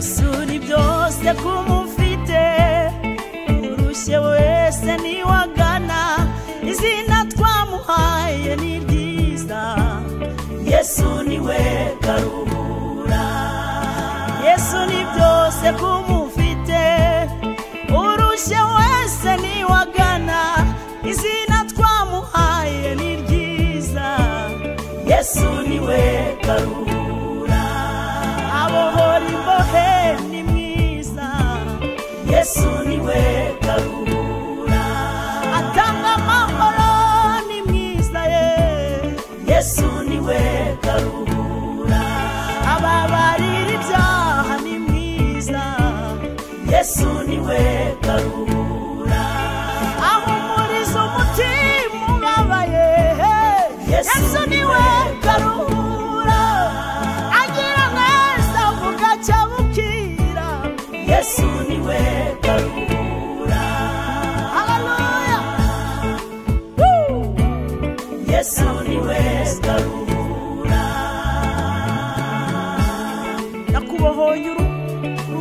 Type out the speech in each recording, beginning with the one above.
yesu ni byose kumufite urushye wese niwagana izina twamuhaye ni ryiza. Yesu ni we karuhura yesu ni byose kumufite urushye wese niwagana izina twamuhaye ni ryiza. Yesu ni we karuhura yesu ni we karuhura ababarira ibyaha ni mwiza. Yesu ni we karuhura Yes, yuru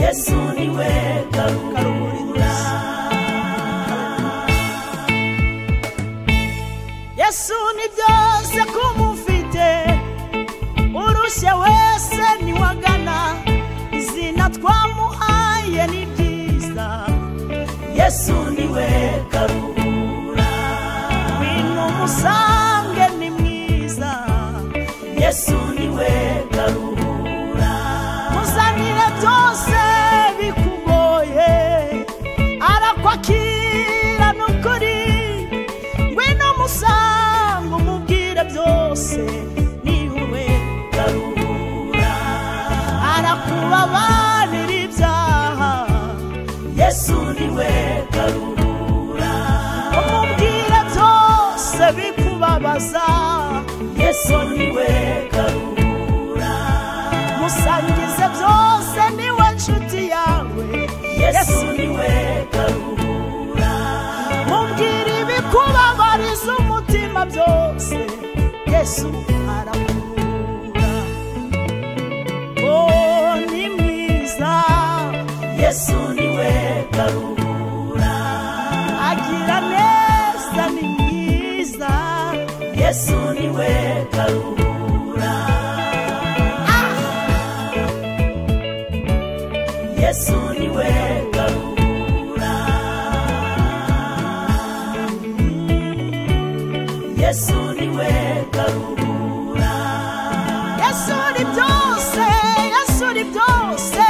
yesu niwe garuka arakwakira n'ukuri. Ngwino musange umubwire byose ni we karuhura arakubabarira ibyaha yesu ni we karuhura umubwire byose bikubabaza. Mubwire ibikubabariza umutima byose yesu arakuruhura oh ni mwiza yesu ni we karuhura wegarura yasura ibyo don't say.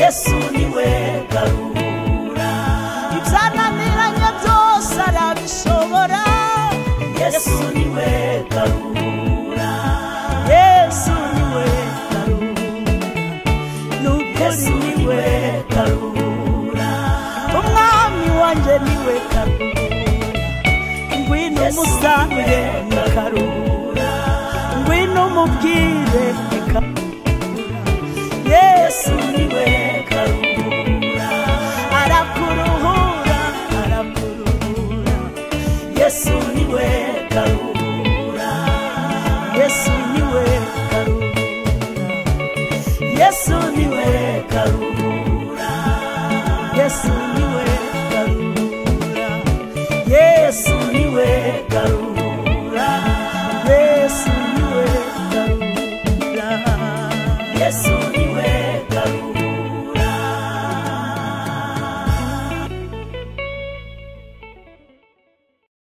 yesu niwe karuhura ibyananiranye byose arabishobora yesu niwe yesu niwe yesu niwe umwami wanjye niwe ngwino umusange ni karura ngwino umubwire ni karura yesu niwe karuhura yesu. ni we